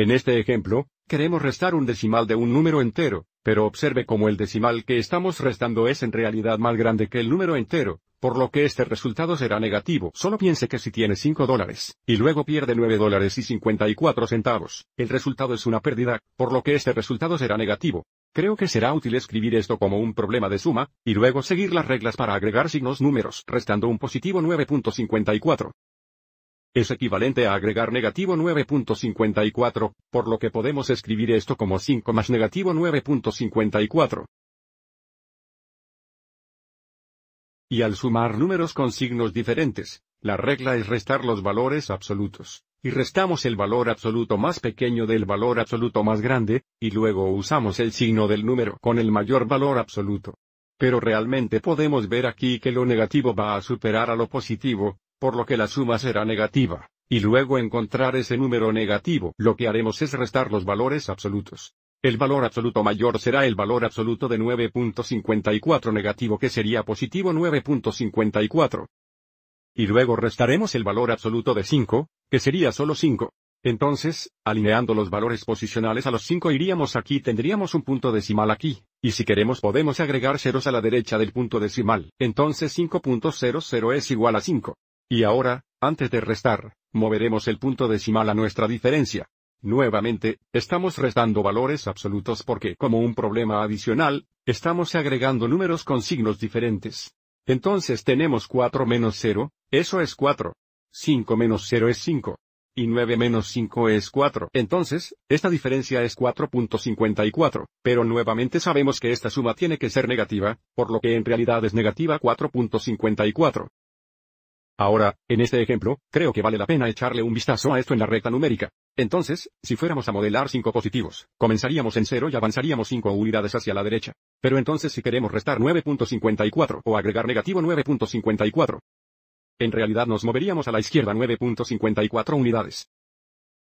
En este ejemplo, queremos restar un decimal de un número entero, pero observe cómo el decimal que estamos restando es en realidad más grande que el número entero, por lo que este resultado será negativo. Solo piense que si tiene 5 dólares, y luego pierde 9 dólares y 54 centavos, el resultado es una pérdida, por lo que este resultado será negativo. Creo que será útil escribir esto como un problema de suma, y luego seguir las reglas para agregar signos números, restando un positivo 9.54 es equivalente a agregar negativo 9.54, por lo que podemos escribir esto como 5 más negativo 9.54. Y al sumar números con signos diferentes, la regla es restar los valores absolutos, y restamos el valor absoluto más pequeño del valor absoluto más grande, y luego usamos el signo del número con el mayor valor absoluto. Pero realmente podemos ver aquí que lo negativo va a superar a lo positivo, por lo que la suma será negativa, y luego encontrar ese número negativo. Lo que haremos es restar los valores absolutos. El valor absoluto mayor será el valor absoluto de 9.54 negativo que sería positivo 9.54. Y luego restaremos el valor absoluto de 5, que sería solo 5. Entonces, alineando los valores posicionales a los 5 iríamos aquí tendríamos un punto decimal aquí, y si queremos podemos agregar ceros a la derecha del punto decimal. Entonces 5.00 es igual a 5. Y ahora, antes de restar, moveremos el punto decimal a nuestra diferencia. Nuevamente, estamos restando valores absolutos porque como un problema adicional, estamos agregando números con signos diferentes. Entonces tenemos 4 menos 0, eso es 4. 5 menos 0 es 5. Y 9 menos 5 es 4. Entonces, esta diferencia es 4.54, pero nuevamente sabemos que esta suma tiene que ser negativa, por lo que en realidad es negativa 4.54. Ahora, en este ejemplo, creo que vale la pena echarle un vistazo a esto en la recta numérica. Entonces, si fuéramos a modelar 5 positivos, comenzaríamos en 0 y avanzaríamos 5 unidades hacia la derecha. Pero entonces si queremos restar 9.54 o agregar negativo 9.54, en realidad nos moveríamos a la izquierda 9.54 unidades.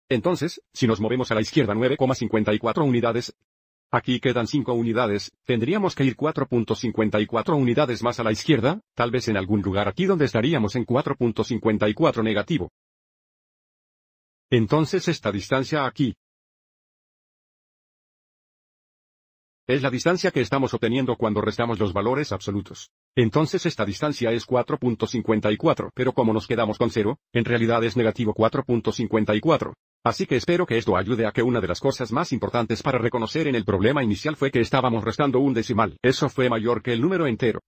Entonces, si nos movemos a la izquierda 9,54 unidades, Aquí quedan 5 unidades, tendríamos que ir 4.54 unidades más a la izquierda, tal vez en algún lugar aquí donde estaríamos en 4.54 negativo. Entonces esta distancia aquí. Es la distancia que estamos obteniendo cuando restamos los valores absolutos. Entonces esta distancia es 4.54, pero como nos quedamos con 0, en realidad es negativo 4.54. Así que espero que esto ayude a que una de las cosas más importantes para reconocer en el problema inicial fue que estábamos restando un decimal. Eso fue mayor que el número entero.